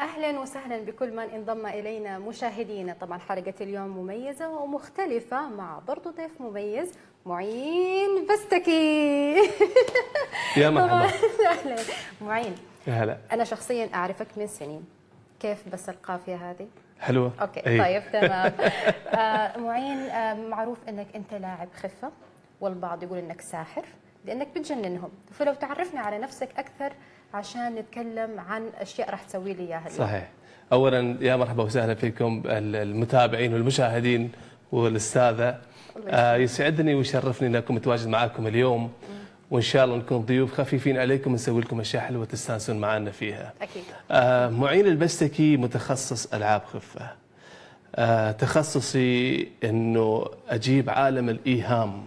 أهلا وسهلا بكل من انضم إلينا مشاهدينا طبعا حلقة اليوم مميزة ومختلفة مع برضو ضيف مميز معين بستكي يا مرحبا. أهلا. معين. هلا. أنا شخصيا أعرفك من سنين. كيف بس القافية هذه؟ حلوة. أوكي أي. طيب تمام. آه معين آه معروف إنك أنت لاعب خفة والبعض يقول إنك ساحر لأنك بتجننهم. فلو تعرفنا على نفسك أكثر عشان نتكلم عن أشياء راح تسوي لي إياها. صحيح. اولا يا مرحبا وسهلا فيكم المتابعين والمشاهدين والأستاذة. آه يسعدني ويشرفني إنكم متواجد معاكم اليوم. وإن شاء الله نكون ضيوف خفيفين عليكم نسوي لكم أشياء حلوة تستانسون معنا فيها. أكيد. آه معين البستكي متخصص ألعاب خفة. آه تخصصي إنه أجيب عالم الإيهام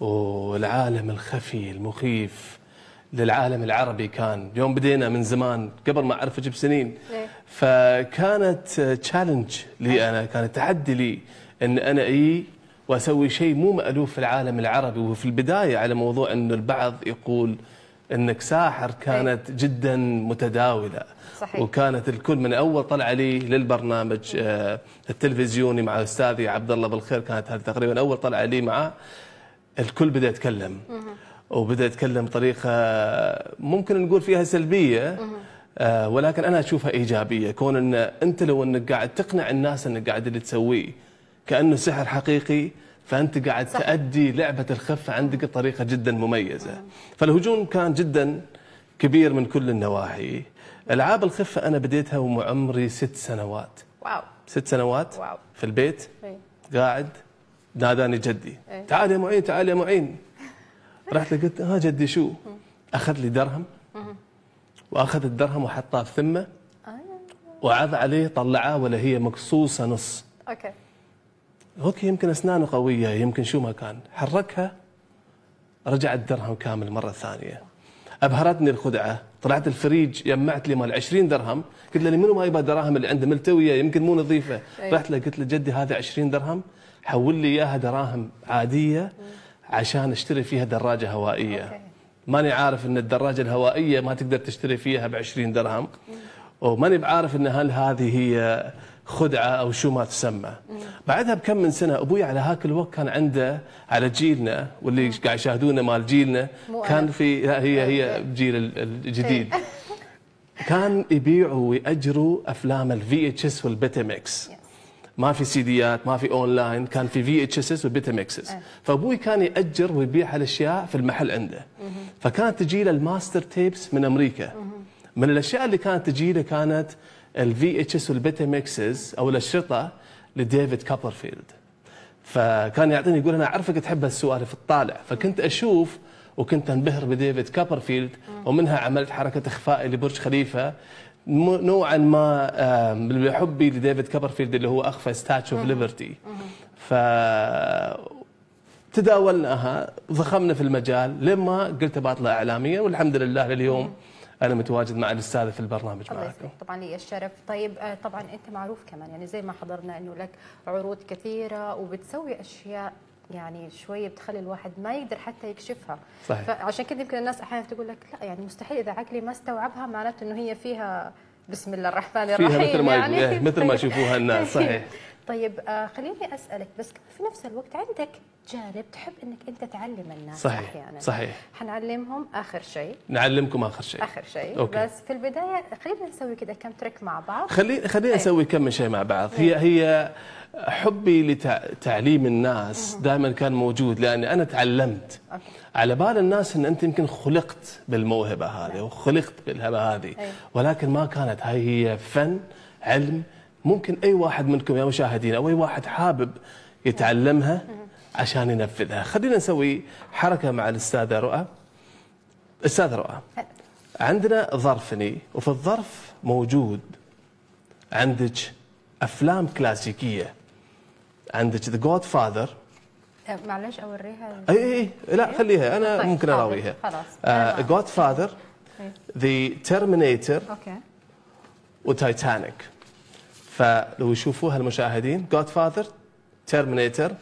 والعالم الخفي المخيف للعالم العربي كان. يوم بدينا من زمان قبل ما اعرفك بسنين إيه. فكانت تشالنج لي أنا كانت تحدي لي إن أنا أي وأسوي شيء مو مألوف في العالم العربي. وفي البداية على موضوع انه البعض يقول إنك ساحر كانت جدا متداولة. صحيح. وكانت الكل من أول طلع لي للبرنامج آه، التلفزيوني مع أستاذي عبد الله بالخير كانت هذه تقريبا أول طلع لي معه الكل بدأ يتكلم. وبدأ يتكلم بطريقه ممكن نقول فيها سلبية آه، ولكن أنا أشوفها إيجابية. كون إن أنت لو إنك قاعد تقنع الناس إنك قاعد اللي تسويه كأنه سحر حقيقي فأنت قاعد صح. تأدي لعبة الخفه عندك بطريقة جدا مميزة. فالهجوم كان جدا كبير من كل النواحي. ألعاب الخفه أنا بديتها وعمري ست سنوات. wow. ست سنوات wow. في البيت إيه. قاعد ناداني جدي. إيه. تعال يا معين تعال يا معين. رحت قلت ها جدي شو؟ أخذ لي درهم وأخذ الدرهم وحطه في ثمه آه. وعض عليه طلعه ولا هي مقصوصة نص. okay. okay يمكن أسنانه قوية يمكن شو ما كان. حركها رجع الدرهم كامل مرة ثانية. أبهرتني الخدعة. طلعت الفريج جمعت لي مال 20 درهم. قلت له منو ما يبغى دراهم اللي عنده؟ ملتوية يمكن مو نظيفة. أي. رحت له قلت له جدي هذا 20 درهم حول لي إياها دراهم عادية. عشان اشتري فيها دراجة هوائية. okay. ماني عارف إن الدراجة الهوائية ما تقدر تشتري فيها ب 20 درهم وماني بعارف إن هل هذه هي خدعة أو شو ما تسمى. بعدها بكم من سنة أبوي على هاك الوقت كان عنده على جيلنا واللي قاعد يشاهدونا مال جيلنا كان. في لا هي هي جيل ال- الجديد. كان يبيعوا ويأجروا أفلام ال VHS وال Betamax ما في سيديات ما في أونلاين كان في VHS و Betamaxes أه. فأبوي كان يأجر ويبيع هالأشياء في المحل عنده. فكانت تجي له ال master tapes من أمريكا. من الأشياء اللي كانت تجي له كانت ال VHS وال Betamaxes أو الأشرطة لديفيد كوبرفيلد فكان يعطيني يقول أنا أعرفك تحب هالسوالف الطالع فكنت أشوف وكنت أنبهر بديفيد كوبرفيلد ومنها عملت حركة اخفائي لبرج خليفة. نوعا ما بحبي لديفيد كوبرفيلد اللي هو أخفى Statue of Liberty ف تداولناها ضخمنا في المجال. لما قلت بطلع اعلاميا والحمد لله لليوم أنا متواجد مع الأستاذة في البرنامج معكم طبعا لي الشرف. طيب آه، طبعا أنت معروف كمان. يعني زي ما حضرنا إنه لك عروض كثيرة وبتسوي أشياء يعني شوية بتخلي الواحد ما يقدر حتى يكشفها. صحيح. فعشان كذا يمكن الناس أحيانا تقول لك لا يعني مستحيل إذا عقلي ما استوعبها معناته إنه هي فيها بسم الله الرحمن الرحيم فيها مثل ما يعني. إيه، مثل ما يشوفوها الناس. صحيح. طيب آه خليني أسألك بس في نفس الوقت عندك جانب تحب إنك أنت تعلم الناس صحيح أحيانا. صحيح. حنعلمهم آخر شيء. نعلمكم آخر شيء. آخر شيء. okay. بس في البداية خلينا نسوي كذا كم trick مع بعض. خلي خلينا نسوي كم من شيء مع بعض. هي هي حبي لتعليم الناس دائما كان موجود لأني أنا تعلمت. okay. على بال الناس إن أنت يمكن خلقت بالموهبة هذه وخلقت بالهبة هذه. أيوة. ولكن ما كانت هاي هي فن علم ممكن أي واحد منكم يا مشاهدين أو أي واحد حابب يتعلمها عشان ينفذها. خلينا نسوي حركة مع الأستاذة رؤى. أستاذة رؤى عندنا ظرف هني وفي الظرف موجود عندك أفلام كلاسيكية. عندك The Godfather معلش أوريها. أي أي لا خليها. أنا طيب، ممكن أراويها. خلاص. Godfather The Terminator okay. و Titanic فلو يشوفوها المشاهدين Godfather Terminator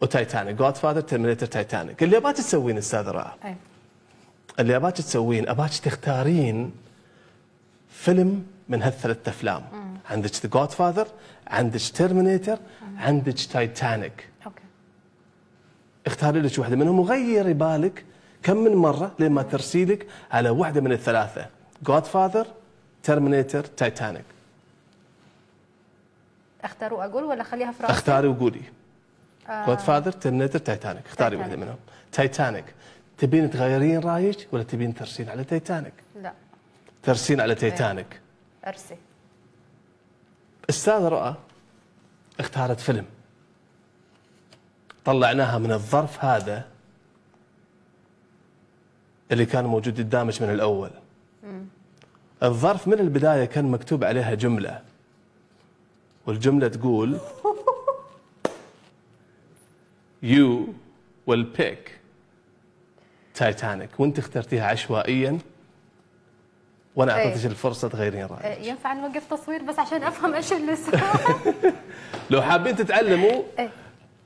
و Titanic Godfather Terminator Titanic اللي أباك تسوين أستاذة رؤى أي. اللي أباك تسوين أباك تختارين فيلم من هالثلاث أفلام. عندك The Godfather عندك Terminator عندك Titanic okay. اختاري لك واحدة. منهم وغيري بالك كم من مرة لين ما ترسيلك على واحدة من الثلاثة. Godfather Terminator Titanic اختار واقول ولا خليها في رأسي؟ أختاري وقولي. Godfather Terminator Titanic اختاري. واحدة منهم. تايتانيك تبين تغيرين رأيك ولا تبين ترسين على تايتانيك لا. ترسين على تايتانيك أرسي. أستاذ رؤى اختارت فيلم. طلعناها من الظرف هذا اللي كان موجود قدامك من الأول. الظرف من البداية كان مكتوب عليها جملة. والجملة تقول you will pick Titanic وانت اخترتيها عشوائيا. وأنا إيه. أعطيتك الفرصة تغيرين آه، رأيك. ينفع نوقف تصوير بس عشان أفهم إيش اللي لو حابين تتعلموا إيه.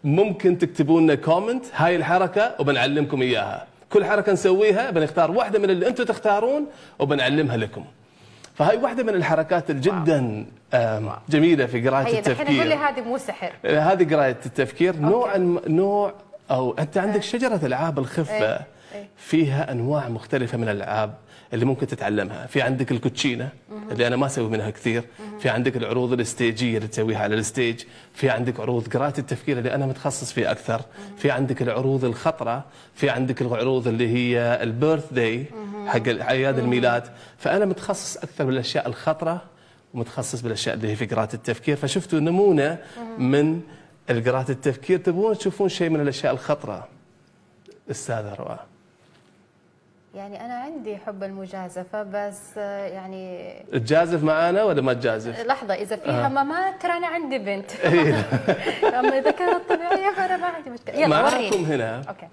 ممكن تكتبوا لنا comment هاي الحركة وبنعلمكم إياها. كل حركة نسويها بنختار واحدة من اللي أنتم تختارون وبنعلمها لكم. فهاي واحدة من الحركات الجدا آم، جميلة في قراءة الحين يقول لي التفكير هذه مو سحر. هذه قراءة التفكير. نوع نوع أو أنت عندك شجرة ألعاب الخفة إيه. إيه. فيها أنواع مختلفة من الألعاب. اللي ممكن تتعلمها. في عندك الكوتشينة اللي أنا ما أسوي منها كثير. في عندك العروض الاستيجيه اللي تسويها على الستيج. في عندك عروض قراءة التفكير اللي أنا متخصص فيه أكثر. في عندك العروض الخطرة. في عندك العروض اللي هي البيرث داي حق أعياد الميلاد. فأنا متخصص أكثر بالأشياء الخطرة ومتخصص بالأشياء اللي هي في قراءة التفكير. فشفتوا نمونة من قراءة التفكير. تبون تشوفون شيء من الأشياء الخطرة. أستاذة رؤى يعني أنا عندي حب المجازفة بس آه، يعني تجازف معانا ولا ما تجازف؟ لحظة إذا فيها ممات ترى أنا عندي بنت. إيه. أما إذا كانت طبيعية فأنا ما عندي مشكلة. يلا معاكم هنا أوكي.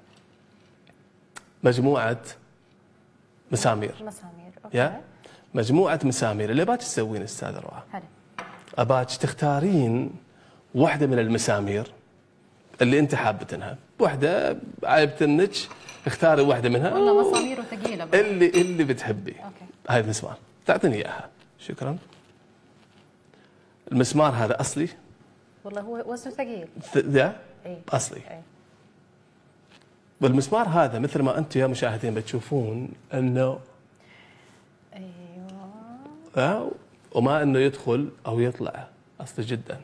مجموعة مسامير. مسامير okay. yeah? مجموعة مسامير. اللي أباك تسوين أستاذة رؤى هلا. أباك تختارين واحدة من المسامير اللي أنت حابتنها واحدة عايبتنك اختاري واحدة منها. والله مساميره ثقيله. اللي اللي بتحبي okay. هاي المسمار. تعطيني إياها. شكرا. المسمار هذا أصلي؟ والله هو وزنه ثقيل. ذا إي. أصلي. إي. والمسمار هذا مثل ما أنتم يا مشاهدين بتشوفون أنه أيوه. آه، وما أنه يدخل أو يطلع. أصلي جدا.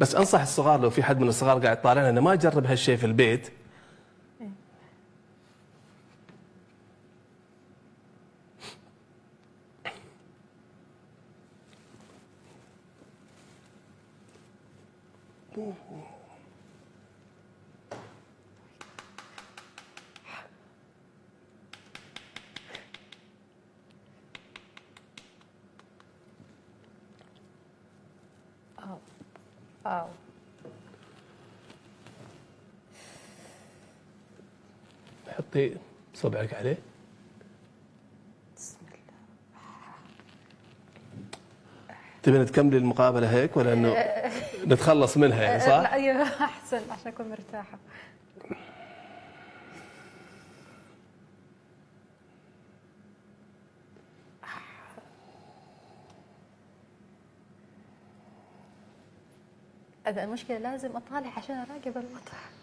بس أنصح الصغار لو في حد من الصغار قاعد يطالعنا انه ما يجرب هالشيء في البيت أو. أو. حطي صبعك عليه؟ بسم الله. تبين تكملي المقابله هيك ولا إنه نتخلص منها يعني لا صح؟ أيوه أحسن عشان أكون مرتاحة. هذا المشكلة لازم أطالع عشان أراقب الوضع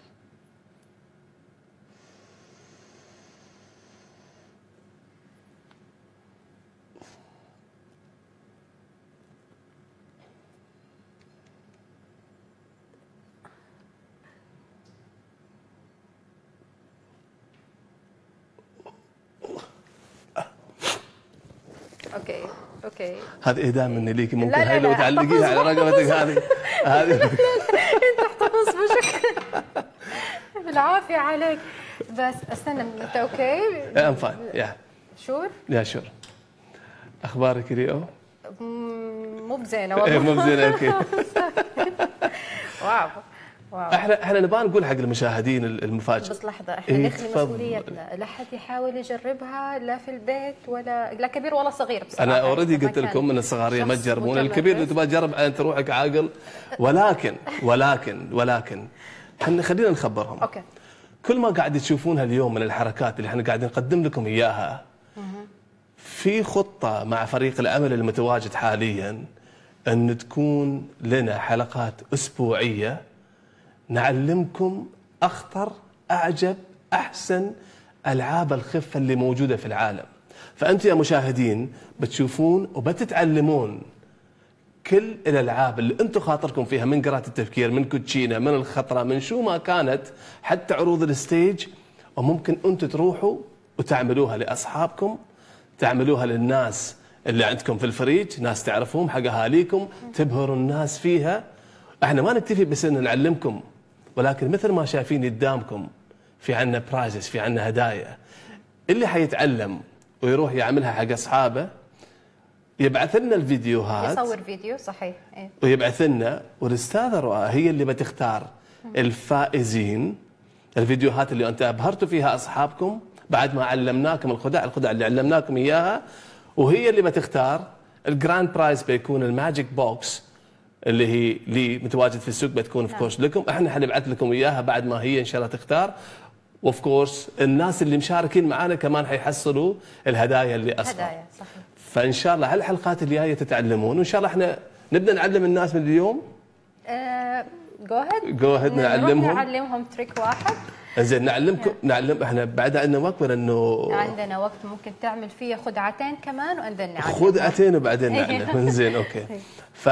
أوكي هذه إهداء مني ليكي ممكن لا، لا، هاي لو تعلقيها على رقبتك هذه هذه انت احتفظ بشكل بالعافية عليك. بس استنى انت أوكي؟ ام فاين يا شور؟ يا شور أخبارك ريو؟ مو بزينة إيه، والله. مو بزين أوكي واو. واو. إحنا إحنا نبغى نقول حق المشاهدين المفاجاه بس لحظة إحنا إيه، نخلي. مسؤوليتنا لا حد يحاول يجربها لا في البيت ولا لا كبير ولا صغير بصراحة. أنا اوريدي ما قلت لكم إن الصغارية ما تجربون. الكبير اللي تبغى تجرب أنت روحك عاقل. ولكن ولكن ولكن إحنا خلينا نخبرهم. أوكي. كل ما قاعد تشوفونها اليوم من الحركات اللي إحنا قاعدين نقدم لكم إياها في خطة مع فريق العمل المتواجد حاليا إن تكون لنا حلقات أسبوعية نعلمكم أخطر أعجب أحسن ألعاب الخفة اللي موجودة في العالم. فأنتم يا مشاهدين بتشوفون وبتتعلمون كل الألعاب اللي أنتم خاطركم فيها من قراءة التفكير من كوتشينة من الخطرة من شو ما كانت حتى عروض ال stage. وممكن أنتم تروحوا وتعملوها لأصحابكم تعملوها للناس اللي عندكم في الفريج ناس تعرفهم حق أهاليكم تبهروا الناس فيها. إحنا ما نكتفي بس إن نعلمكم ولكن مثل ما شايفين قدامكم في عنا prizes في عنا هدايا. اللي حيتعلم ويروح يعملها حق أصحابه يبعث لنا الفيديوهات. يصور فيديو صحيح إيه. ويبعث لنا والأستاذة رؤى هي اللي بتختار الفائزين. الفيديوهات اللي أنت ابهرتوا فيها أصحابكم بعد ما علمناكم الخدع الخدع اللي علمناكم إياها وهي اللي بتختار. ال grand prize بيكون ال magic box. اللي هي اللي متواجد في السوق بتكون of نعم. course لكم. إحنا حنبعث لكم إياها بعد ما هي إن شاء الله تختار. و of course الناس اللي مشاركين معنا كمان حيحصلوا الهدايا اللي أصلا هدايا صحيح. فإن شاء الله هالحلقات الجاية تتعلمون؟ وإن شاء الله إحنا نبدأ نعلم الناس من اليوم. جو هيد ahead. نعلمهم. نعلمهم trick واحد. زين نعلمكم نعلم إحنا بعد عندنا وقت ولا إنه عندنا وقت ممكن تعمل فيه خدعتين كمان and then نعلم خدعتين وبعدين. نعلم. زين okay. ف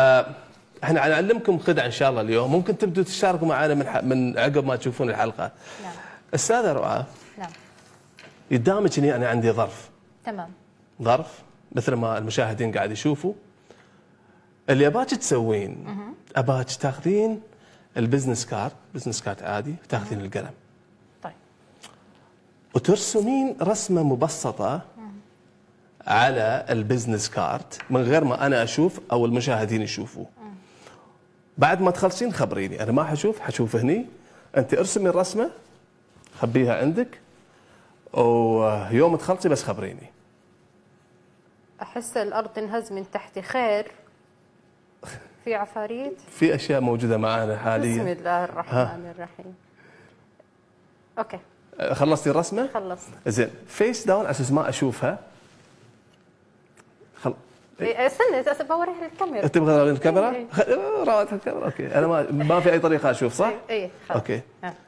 إحنا نعلمكم خدعه إن شاء الله اليوم. ممكن تبدوا تشاركوا معنا من. من عقب ما تشوفون الحلقة. نعم. أستاذة رؤى نعم. قدامك هني أنا عندي ظرف. تمام. ظرف مثل ما المشاهدين قاعد يشوفوا. اللي أباك تسوين أباك تاخذين ال business card business card عادي تاخذين القلم. طيب. وترسمين رسمة مبسطة على ال business card من غير ما أنا أشوف أو المشاهدين يشوفوا. بعد ما تخلصين خبريني. أنا ما حشوف حشوف هني. أنت ارسمي الرسمة خبيها عندك. ويوم تخلصي بس خبريني. أحس الأرض تنهز من تحتي خير. في عفاريت؟ في أشياء موجودة معانا بسم حاليا الله الرحمن الرحيم. okay. خلصتي الرسمة؟ خلصت. زين. face down على أساس ما أشوفها استنى بوريها الكاميرا تبغى تورين الكاميرا؟ إيه. خ... راوت الكاميرا أوكي أنا ما ما في أي طريقة أشوف صح؟ اي إيه، خلاص okay.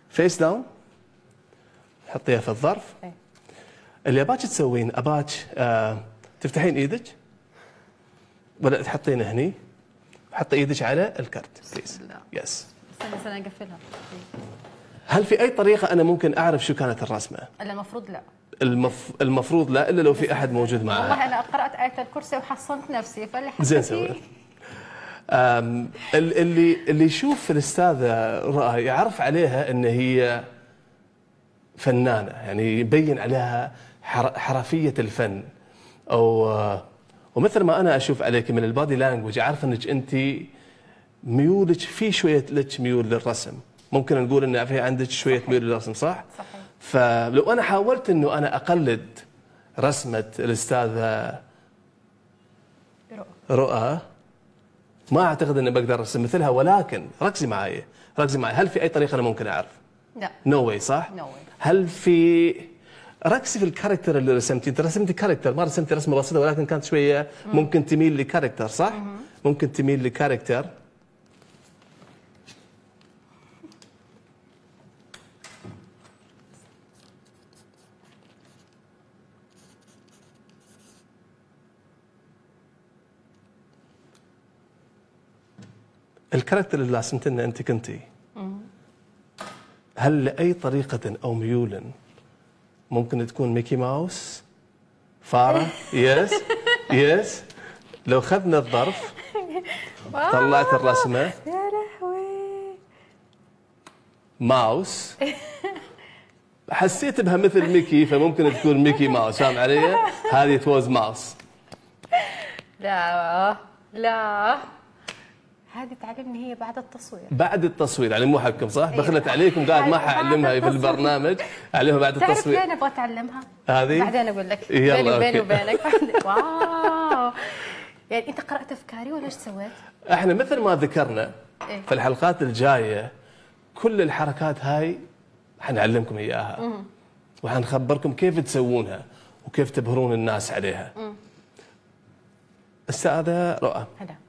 face down حطيها في الظرف إيه. اللي أباك تسوين أباك آه تفتحين إيدك ولا تحطين هني حطي إيدك على الكرت please. Yes استنى استنى أقفلها هل في أي طريقة أنا ممكن أعرف شو كانت الرسمة؟ المفروض لا المف... المفروض لا إلا لو في أحد موجود معاه والله أنا قرأت آية الكرسي وحصنت نفسي فاللي زين سويت. اللي اللي يشوف الأستاذة رؤى يعرف عليها إن هي فنانة يعني يبين عليها حر- حرفية الفن. أو ومثل ما أنا أشوف عليك من ال body language أعرف إنك أنت ميولك في شوية لك ميول للرسم. ممكن نقول إن في عندك شوية ميول للرسم صح؟ صحيح. فلو أنا حاولت إنه أنا أقلد رسمة الأستاذة رؤى. ما أعتقد إني بقدر أرسم مثلها ولكن ركزي معي ركزي معي هل في أي طريقة أنا ممكن أعرف؟ لا no way صح؟ No way. هل في ركزي في ال character اللي رسمتي أنت رسمتي character ما رسمتي رسمة بسيطة ولكن كانت شوية ممكن تميل ل character صح؟ ممكن تميل لكاركتر الكاركتر اللي رسمت لنا أنت كنتي. هل لأي طريقة أو ميول ممكن تكون ميكي ماوس؟ فارة yes. Yes. لو اخذنا الظرف طلعت الرسمة. يا لهوي. ماوس. حسيت بها مثل Mickey فممكن تكون Mickey Mouse. فاهم علي؟ هذه it was mouse. لا. لا. هذه تعلمني هي بعد التصوير بعد التصوير يعني مو حقكم صح؟ بخلت عليكم قاعد ما بعد حأعلمها في. البرنامج اعلمها بعد تعرف التصوير فين أبغى أتعلمها؟ هذه؟ بعدين أقول لك يلا، بيني. وبينك واو يعني أنت قرأت أفكاري ولا إيش سويت؟ إحنا مثل ما ذكرنا إيه. في الحلقات الجاية كل الحركات هاي حنعلمكم إياها وحنخبركم كيف تسوونها وكيف تبهرون الناس عليها أستاذة رؤى هلا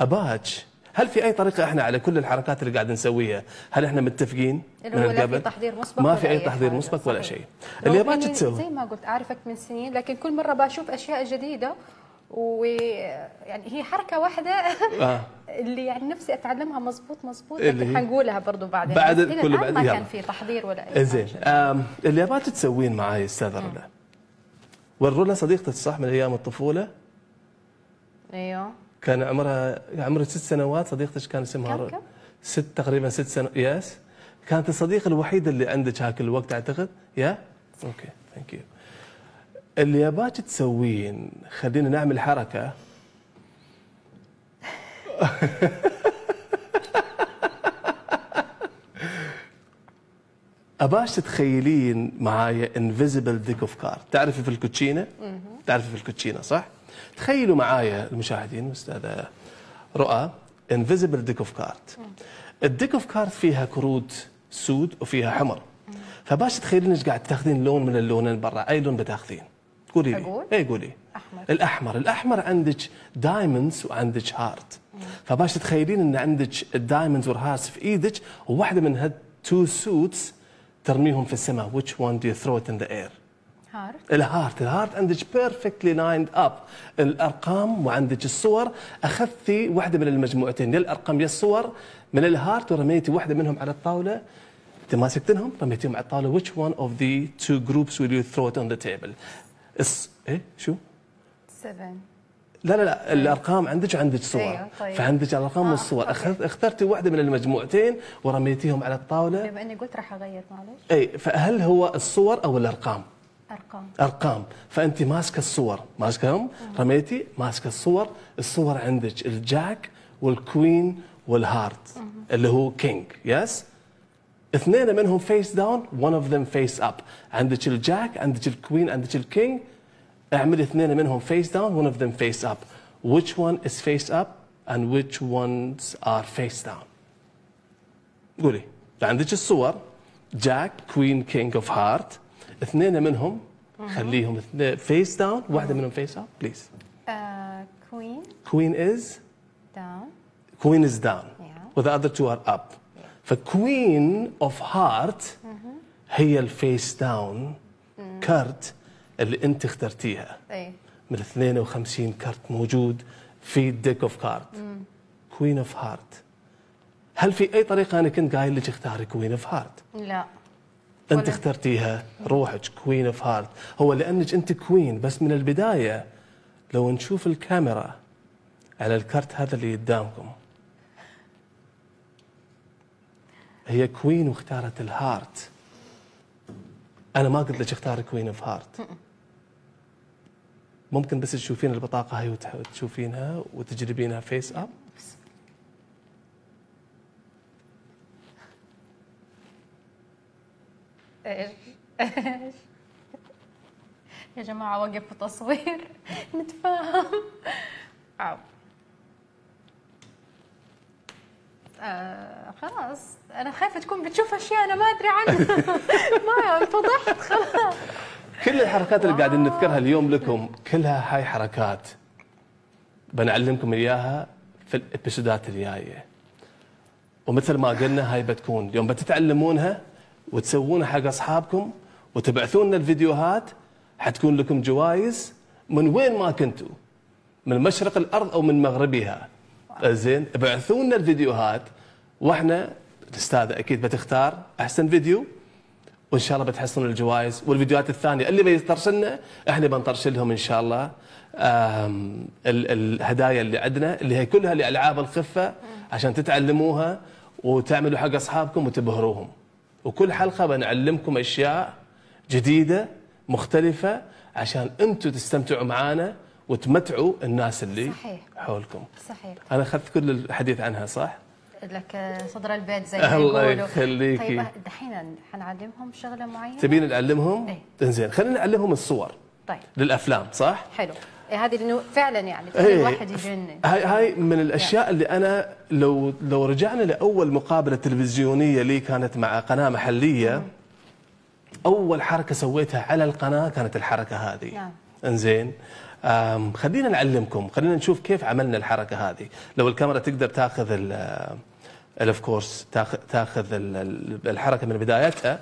اباج هل في أي طريقة إحنا على كل الحركات اللي قاعد نسويها هل إحنا متفقين من في تحضير مسبق ما في أي تحضير. مسبق ولا. شيء اللي إني تسوي زي ما قلت أعرفك من سنين لكن كل مرة بشوف أشياء جديدة ويعني هي حركة واحدة آه. اللي يعني نفسي أتعلمها مزبوط مزبوط لكن؟ حنقولها برضو بعدين بعد إلى كل بعد- ما يلا. كان في تحضير ولا أي زين اللي اباج تسوين معاي أستاذ رولا والرولا صديقتك صح من أيام الطفولة أيوه كان عمرها عمرها ست سنوات صديقتك كان اسمها كم- كم؟ ست تقريبا ست سنوات yes كانت الصديقه الوحيده اللي عندك هاك الوقت أعتقد. Yeah okay thank you اللي يباك تسوين خلينا نعمل حركة. اباش تتخيلين معايا invisible deck of card تعرفي في الكوتشينة؟ تعرفي في الكوتشينة صح؟ تخيلوا معايا المشاهدين أستاذة رؤى invisible deck of card ال deck of card فيها كروت سود وفيها حمر. فباش تخيلين إيش قاعد تاخذين لون من اللونين برا أي لون بتاخذين؟ قولي لي؟ اي قولي. أحمر. الأحمر. الأحمر عندك diamonds وعندك heart فباش تتخيلين إن عندك ال diamonds وال hearts في إيدك وواحده من هاد two suits ترميهم في السماء. Which one do you throw it in the air heart ال heart. ال heart عندك perfectly lined up الأرقام وعندك الصور. أخذتي واحدة من المجموعتين. يا الأرقام يا الصور. من ال heart ورميتي واحدة منهم على الطاولة. أنت ماسكتنهم رميتيهم على الطاولة. Which one of the two groups will you throw it on the table? الص... إيه؟ شو؟ 7 لا لا لا. الأرقام عندك وعندك صور. أيوة، طيب. فعندك الأرقام آه، والصور. okay. أخذ... اخترتي واحدة من المجموعتين ورميتيهم على الطاولة. بما إني قلت راح أغير معلش. اي فهل هو الصور أو الأرقام؟ أرقام. أرقام. فانت ماسكة الصور. ماسكهم؟ رميتي؟ ماسكة الصور. الصور عندك ال jack وال queen وال heart اللي هو king. Yes اثنين منهم face down one of them face up. عندك ال jack عندك ال queen عندك ال king. اعملي اثنين منهم face down one of them face up. Which one is face up and which ones are face down قولي. عندك الصور. Jack queen king of heart اثنين منهم خليهم اثنين face down واحدة منهم face up please queen queen is down queen is down. و the other two are up ف queen of heart هي ال face down card اللي انت اخترتيها. اي من ال 52 card موجود في ال deck of card queen of heart هل في أي طريقة أنا كنت قايل لك اختاري queen of heart لا. أنت اخترتيها. روحك queen of heart هو لأنك أنت queen بس من البداية لو نشوف الكاميرا على الكرت هذا اللي قدامكم. هي queen واختارت ال heart أنا ما قلت لك اختاري queen of heart ممكن بس تشوفين البطاقة هاي وتشوفينها وتجربينها face up إيش إيش يا جماعة وقفوا تصوير نتفاهم. أو. آه خلاص. أنا خايفة تكون بتشوف أشياء أنا ما أدري عنها. ما انفضحت خلاص. كل الحركات اللي قاعدين نذكرها اليوم لكم كلها هاي حركات. بنعلمكم إياها في الابيسودات الجاية. ومثل ما قلنا هاي بتكون. يوم بتتعلمونها وتسوونها حق أصحابكم وتبعثون لنا الفيديوهات حتكون لكم جوائز من وين ما كنتوا من مشرق الأرض أو من مغربها زين ابعثوا لنا الفيديوهات وإحنا الأستاذة أكيد بتختار أحسن فيديو وإن شاء الله بتحصلون الجوائز. والفيديوهات الثانية اللي بيطرشلنا إحنا بنطرشلهم إن شاء الله. الهدايا اللي عندنا اللي هي كلها لألعاب الخفة عشان تتعلموها وتعملوا حق أصحابكم وتبهروهم. وكل حلقة بنعلمكم أشياء جديدة مختلفة عشان أنتم تستمتعوا معانا وتمتعوا الناس اللي صحيح. حولكم. صحيح. أنا أخذت كل الحديث عنها صح؟ لك صدر البيت زي ما الله يخليكي. طيب دحين حنعلمهم شغلة معينة؟ تبين نعلمهم؟ إيه. إنزين خلينا نعلمهم الصور طيب. للأفلام صح؟ حلو. هذه لأنه فعلا يعني إيه. الواحد يجنن هاي هاي من الأشياء اللي أنا لو لو رجعنا لأول مقابلة تلفزيونية لي كانت مع قناة محلية أول حركة سويتها على القناة كانت الحركة هذه. نعم. إنزين؟ خلينا نعلمكم خلينا نشوف كيف عملنا الحركة هذه. لو الكاميرا تقدر تاخذ الاوف كورس تاخذ تاخذ ال- ال- الحركة من بدايتها.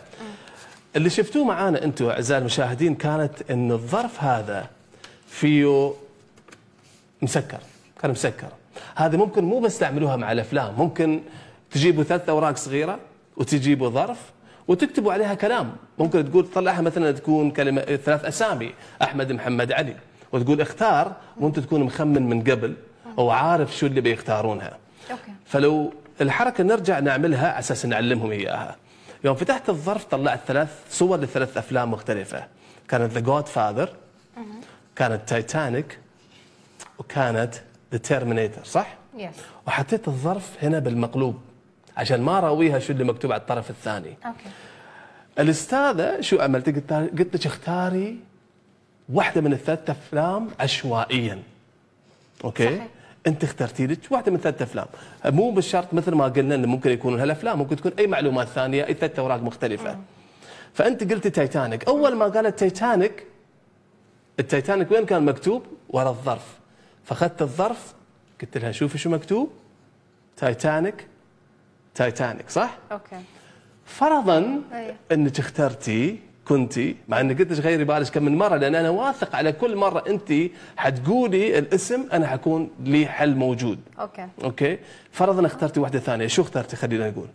اللي شفتوه معانا أنتم أعزائي المشاهدين كانت إن الظرف هذا فيه مسكر كان مسكر. هذه ممكن مو بس تعملوها مع الأفلام ممكن تجيبوا ثلاث أوراق صغيرة وتجيبوا ظرف وتكتبوا عليها كلام. ممكن تقول تطلعها مثلا تكون كلمة ثلاث أسامي أحمد محمد علي وتقول اختار وأنت تكون مخمن من قبل أو عارف شو اللي بيختارونها. Okay. فلو الحركة نرجع نعملها على أساس نعلمهم إياها. يوم فتحت الظرف طلعت ثلاث صور لثلاث أفلام مختلفة. كانت The Godfather كانت تايتانيك وكانت The Terminator صح؟ yes وحطيت الظرف هنا بالمقلوب عشان ما راويها شو اللي مكتوب على الطرف الثاني. okay الأستاذة شو عملت قلت لك اختاري واحدة من الثلاث أفلام عشوائيا. okay؟ صحيح. أنت اخترتي لك واحدة من ثلاث أفلام. مو بالشرط مثل ما قلنا انه ممكن يكونون هالأفلام ممكن تكون أي معلومات ثانية أي ثلاث أوراق مختلفة. فأنت قلتي تايتانيك أول ما قالت تايتانيك التايتانيك وين كان مكتوب؟ ورا الظرف. فأخذت الظرف قلت لها شوفي شو مكتوب. تايتانيك تايتانيك صح؟ أوكي. فرضا أيوة. إنك اخترتي كنتي مع إني قلت لك غيري بالك كم من مرة لأن أنا واثق على كل مرة أنت حتقولي الاسم أنا حكون لي حل موجود. أوكي. okay؟ فرضا اخترتي واحدة ثانية شو اخترتي؟ خلينا نقول.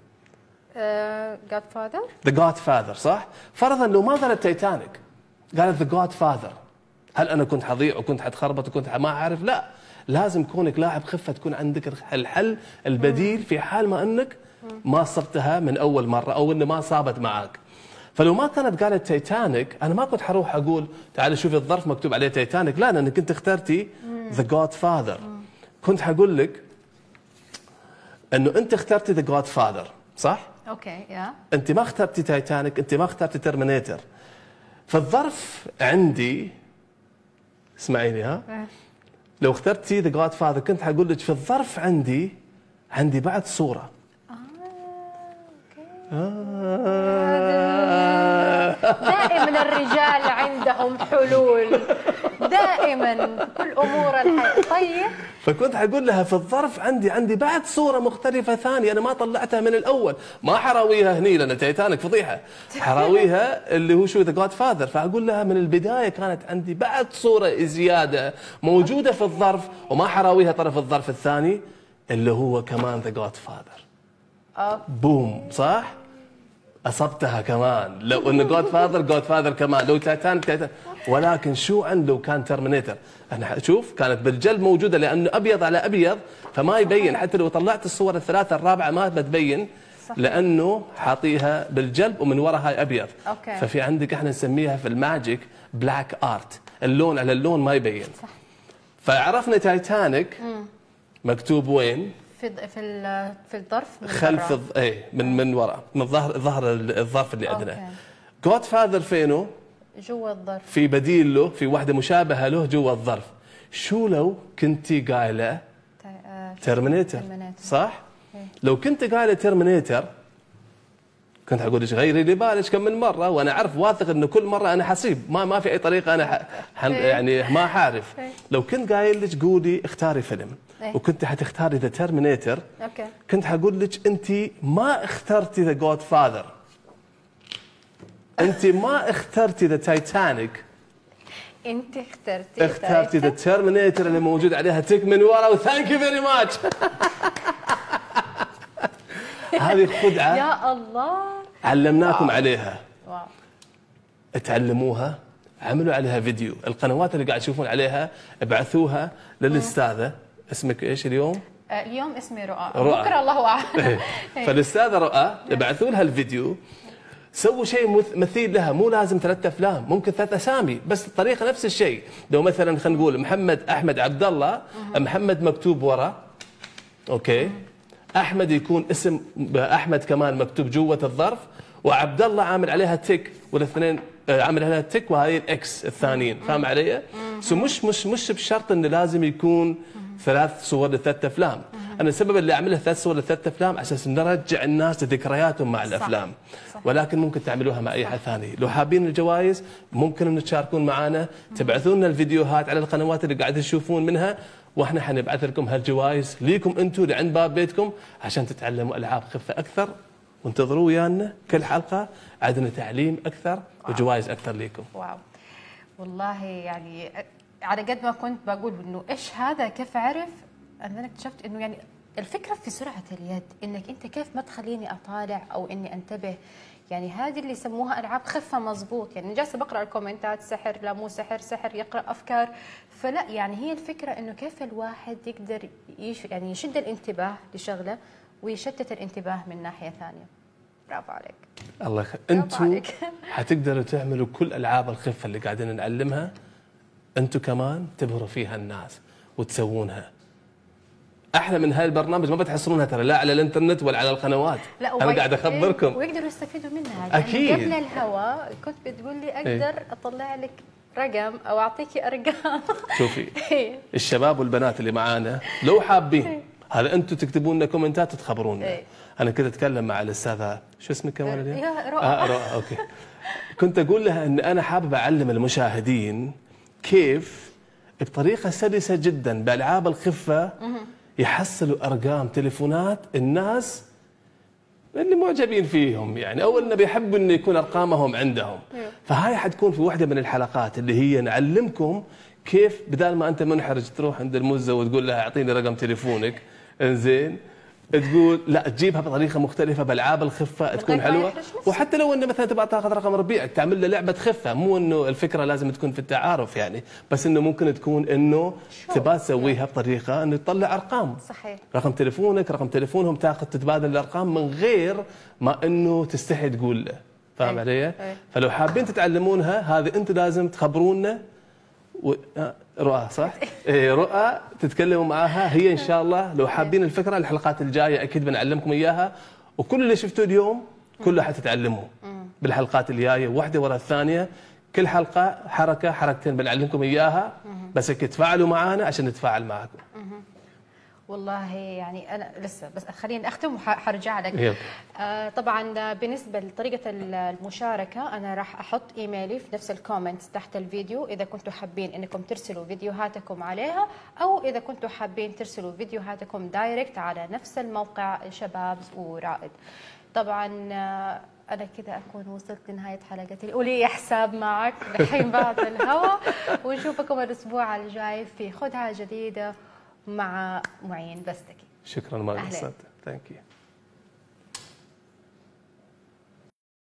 Godfather The Godfather صح؟ فرضا لو ما قالت تايتانيك قالت The Godfather هل أنا كنت حضيع وكنت حتخربط وكنت ما أعرف؟ لا. لازم كونك لاعب خفة تكون عندك الحل البديل في حال ما أنك ما صبتها من أول مرة أو إنه ما صابت معك فلو ما كانت قالت تايتانيك أنا ما كنت حروح أقول تعالي شوفي الظرف مكتوب عليه تايتانيك لا لأنك انت اخترتي The Godfather كنت حقول لك إنه أنت اخترتي The Godfather صح؟ okay yeah. أنت ما اخترتي تايتانيك أنت ما اخترتي Terminator فالظرف عندي اسمعيني ها إيه. لو اخترتي The Godfather كنت حقول لك في الظرف عندي عندي بعد صورة آه. دائما الرجال عندهم حلول. دائما كل أمور الحياة. طيب. فكنت حقول لها في الظرف عندي عندي بعد صورة مختلفة ثانية أنا ما طلعتها من الأول. ما حراويها هني لأن تايتانيك فضيحة. حراويها اللي هو شو The Godfather فأقول لها من البداية كانت عندي بعد صورة زيادة موجودة في الظرف وما حراويها طرف الظرف الثاني اللي هو كمان The Godfather. بوم صح؟ أصبتها كمان. لو انه Godfather Godfather كمان. لو تايتانيك تايتانيك ولكن شو عنده كان Terminator أنا شوف كانت بالقلب موجودة لأنه أبيض على أبيض فما يبين. حتى لو طلعت الصور الثلاثة الرابعة ما بتبين. لأنه حاطيها بالقلب ومن وراها هاي أبيض. okay. ففي عندك إحنا نسميها في ال magic black art اللون على اللون ما يبين. صح. فعرفنا تايتانيك مكتوب وين؟ في في في الظرف من خلف. الظ... إيه من من وراء من ظهر ظهر الظرف اللي. عندنا Godfather فينه جوا الظرف في بديل له في واحدة مشابهة له جوا الظرف شو لو كنتي قايلة آه، Terminator Terminator. صح. لو كنت قايلة Terminator كنت حقول لك غيري لي بالك كم من مرة وأنا أعرف واثق إنه كل مرة أنا حصيب ما ما في أي طريقة أنا ح... حن... إيه. يعني ما حعرف إيه. لو كنت قايل لك قولي اختاري فيلم إيه. وكنت حتختاري The Terminator okay كنت حقول لك أنت ما اخترتي The Godfather أنت ما اخترتي The Titanic أنت اخترتي اخترتي The. Terminator اللي موجود عليها tick من ورا و thank you very much هذه خدعه يا الله. علمناكم عليها. wow. تعلموها عملوا عليها فيديو. القنوات اللي قاعد تشوفون عليها ابعثوها للأستاذة. اسمك إيش اليوم؟ آه، اليوم اسمي رؤى. رؤى. بكرة الله أعلم. إيه. فالأستاذة رؤى ابعثوا لها الفيديو. سووا شيء مث- مثيل لها. مو لازم ثلاث أفلام ممكن ثلاث أسامي بس الطريقة نفس الشيء. لو مثلا خلينا نقول محمد أحمد عبد الله محمد مكتوب ورا. okay. أحمد يكون اسم احمد كمان مكتوب جوة الظرف وعبد الله عامل عليها tick والاثنين آه، عامل عليها tick وهذه ال X الثانيين. فاهم علي؟ سو مش مش مش بشرط إنه لازم يكون ثلاث صور لثلاث أفلام. أنا السبب اللي أعملها ثلاث صور لثلاث أفلام على أساس نرجع الناس لذكرياتهم مع الأفلام. صح. ولكن ممكن تعملوها مع أي حد ثاني. لو حابين الجوائز ممكن أن تشاركون معنا. تبعثوا لنا الفيديوهات على القنوات اللي قاعد تشوفون منها وإحنا حنبعث لكم هالجوائز ليكم أنتم لعند باب بيتكم عشان تتعلموا ألعاب خفة أكثر. وانتظروا ويانا كل حلقة. عندنا تعليم أكثر وجوائز أكثر ليكم. واو. والله يعني على قد ما كنت بقول إنه إيش هذا؟ كيف عرف أنا اكتشفت إنه يعني الفكرة في سرعة اليد إنك أنت كيف ما تخليني أطالع أو إني أنتبه. يعني هذه اللي يسموها ألعاب خفة مزبوط يعني جالسة بقرأ الكومنتات سحر لا مو سحر سحر يقرأ أفكار. فلا يعني هي الفكرة إنه كيف الواحد يقدر يش يعني يشد الانتباه لشغلة ويشتت الانتباه من ناحية ثانية. برافو عليك. الله يخ... أنتم. حتقدروا تعملوا كل ألعاب الخفة اللي قاعدين نعلمها؟ أنتم كمان تبهروا فيها الناس وتسوونها. أحلى من هاي البرنامج ما بتحصلونها ترى لا على الإنترنت ولا على القنوات لا أنا قاعد أخبركم ويقدروا يستفيدوا منها يعني أكيد. قبل الهواء كنت بتقول لي أقدر أطلع لك رقم أو اعطيكي أرقام شوفي إيه. الشباب والبنات اللي معانا لو حابين هذا أنتم تكتبون لنا كومنتات وتخبرونا إيه. أنا كنت أتكلم مع الأستاذة شو اسمك كمان اليوم؟ يا رؤى. آه رؤى okay كنت أقول لها إن أنا حابب أعلم المشاهدين كيف بطريقة سلسة جدا بألعاب الخفة يحصلوا أرقام تليفونات الناس اللي معجبين فيهم. يعني أو انه بيحبوا إنه يكون أرقامهم عندهم. فهاي حتكون في واحدة من الحلقات اللي هي نعلمكم كيف بدال ما أنت منحرج تروح عند المزه وتقول لها أعطيني رقم تليفونك. إنزين. تقول لا تجيبها بطريقة مختلفة بألعاب الخفة تكون حلوة. وحتى لو إنه مثلا تبغى تاخذ رقم ربيعك تعمل له لعبة خفة مو إنه الفكرة لازم تكون في التعارف يعني بس إنه ممكن تكون إنه. تبغى تسويها بطريقة إنه تطلع أرقام صحيح رقم تليفونك رقم تليفونهم تاخذ تتبادل الأرقام من غير ما إنه تستحي تقول له فاهم أي. علي؟ أي. فلو حابين تتعلمونها هذه أنتم لازم تخبرونا و... رؤى صح؟ إيه رؤى تتكلموا معاها. هي إن شاء الله لو حابين الفكرة الحلقات الجاية أكيد بنعلمكم إياها. وكل اللي شفتوه اليوم كله حتتعلموه بالحلقات الجاية. واحدة ورا الثانية. كل حلقة حركة حركتين بنعلمكم إياها. بس تفاعلوا معنا عشان نتفاعل معكم والله يعني أنا لسه بس خليني أختم وحرجع لك. آه طبعا بالنسبة لطريقة المشاركة أنا راح أحط إيميلي في نفس ال comments تحت الفيديو. إذا كنتوا حابين إنكم ترسلوا فيديوهاتكم عليها أو إذا كنتوا حابين ترسلوا فيديوهاتكم direct على نفس الموقع شباب ورائد. طبعا آه، أنا كذا أكون وصلت لنهاية حلقتي. ولي حساب معك الحين بعد الهوا. ونشوفكم الأسبوع الجاي في خدعة جديدة. مع معين بستكي شكرا ما. قصرت ثانك يو